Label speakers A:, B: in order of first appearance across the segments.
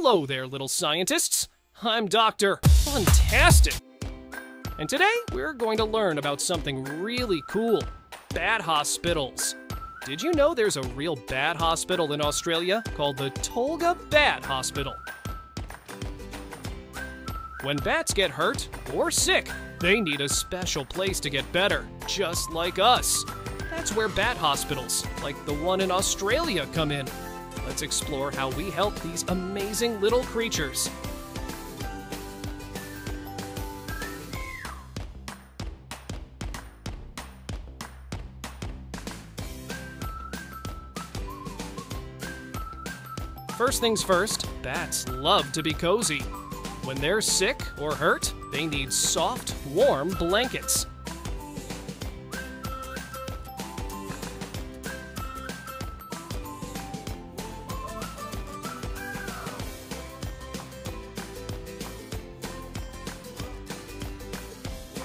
A: Hello there, little scientists. I'm Dr. Funtastic. And today we're going to learn about something really cool bat hospitals. Did you know there's a real bat hospital in Australia called the Tolga Bat Hospital? When bats get hurt or sick, they need a special place to get better, just like us. That's where bat hospitals, like the one in Australia, come in. Let's explore how we help these amazing little creatures. First things first, bats love to be cozy. When they're sick or hurt, they need soft, warm blankets.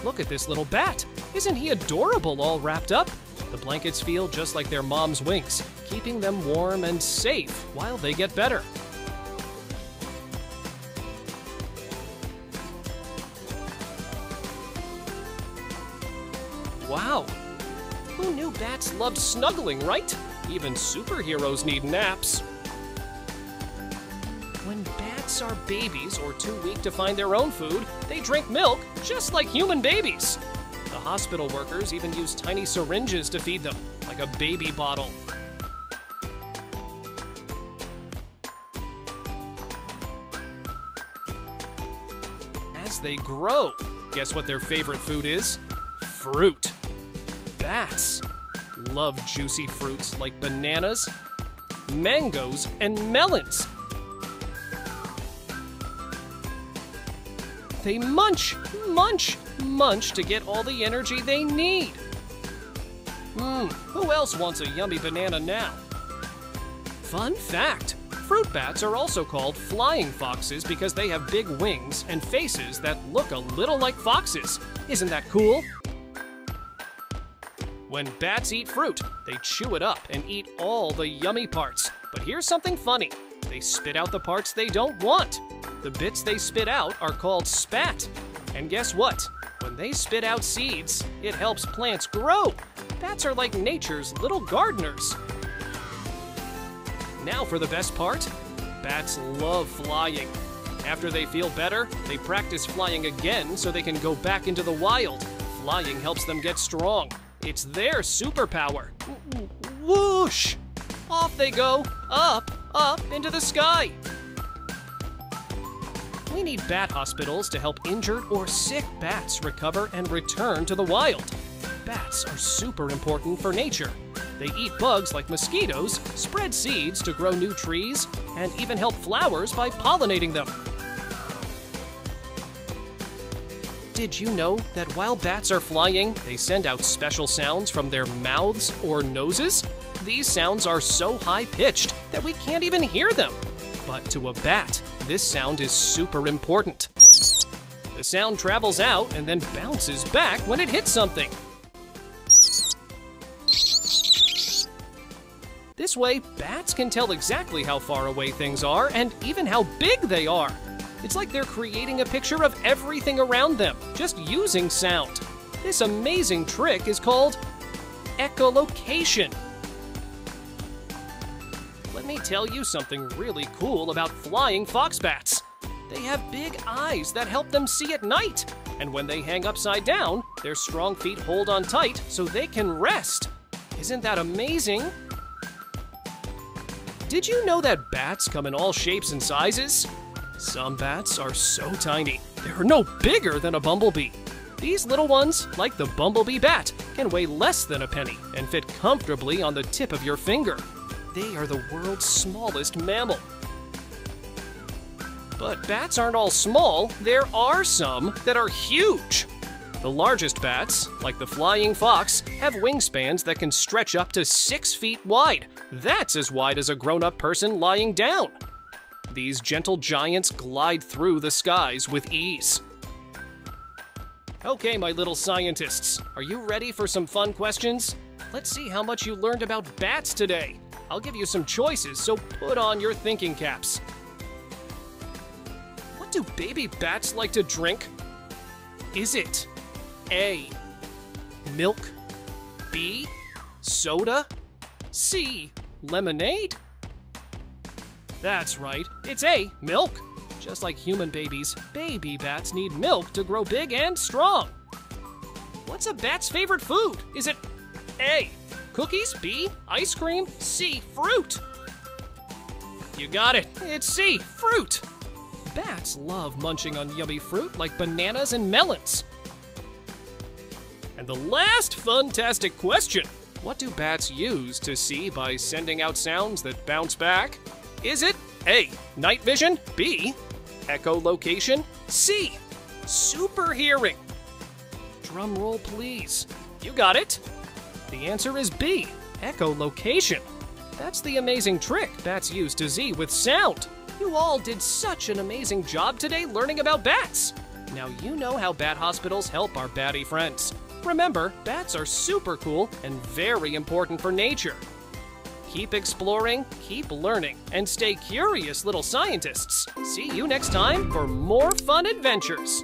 A: Look at this little bat. Isn't he adorable all wrapped up? The blankets feel just like their mom's wings, keeping them warm and safe while they get better. Wow! Who knew bats loved snuggling, right? Even superheroes need naps. When bats are babies or too weak to find their own food, they drink milk just like human babies. The hospital workers even use tiny syringes to feed them, like a baby bottle. As they grow, guess what their favorite food is? Fruit. Bats love juicy fruits like bananas, mangoes, and melons. They munch, munch, munch to get all the energy they need. Hmm, who else wants a yummy banana now? Fun fact fruit bats are also called flying foxes because they have big wings and faces that look a little like foxes. Isn't that cool? When bats eat fruit, they chew it up and eat all the yummy parts. But here's something funny they spit out the parts they don't want. The bits they spit out are called spat. And guess what? When they spit out seeds, it helps plants grow. Bats are like nature's little gardeners. Now for the best part bats love flying. After they feel better, they practice flying again so they can go back into the wild. Flying helps them get strong. It's their superpower. Whoosh! Off they go, up, up into the sky. We need bat hospitals to help injured or sick bats recover and return to the wild. Bats are super important for nature. They eat bugs like mosquitoes, spread seeds to grow new trees, and even help flowers by pollinating them. Did you know that while bats are flying, they send out special sounds from their mouths or noses? These sounds are so high pitched that we can't even hear them. But to a bat, this sound is super important. The sound travels out and then bounces back when it hits something. This way, bats can tell exactly how far away things are and even how big they are. It's like they're creating a picture of everything around them, just using sound. This amazing trick is called echolocation. Let me tell you something really cool about flying foxbats. They have big eyes that help them see at night. And when they hang upside down, their strong feet hold on tight so they can rest. Isn't that amazing? Did you know that bats come in all shapes and sizes? Some bats are so tiny, they're no bigger than a bumblebee. These little ones, like the bumblebee bat, can weigh less than a penny and fit comfortably on the tip of your finger. They are the world's smallest mammal. But bats aren't all small, there are some that are huge. The largest bats, like the flying fox, have wingspans that can stretch up to six feet wide. That's as wide as a grown up person lying down. These gentle giants glide through the skies with ease. Okay, my little scientists, are you ready for some fun questions? Let's see how much you learned about bats today. I'll give you some choices, so put on your thinking caps. What do baby bats like to drink? Is it A. Milk? B. Soda? C. Lemonade? That's right, it's A. Milk. Just like human babies, baby bats need milk to grow big and strong. What's a bat's favorite food? Is it A. Cookies? B. Ice cream? C. Fruit? You got it. It's C. Fruit. Bats love munching on yummy fruit like bananas and melons. And the last fantastic question What do bats use to see by sending out sounds that bounce back? Is it A. Night vision? B. Echolocation? C. Super hearing? Drum roll, please. You got it. The answer is B. Echolocation. That's the amazing trick bats use to Z with sound. You all did such an amazing job today learning about bats. Now you know how bat hospitals help our batty friends. Remember, bats are super cool and very important for nature. Keep exploring, keep learning, and stay curious, little scientists. See you next time for more fun adventures.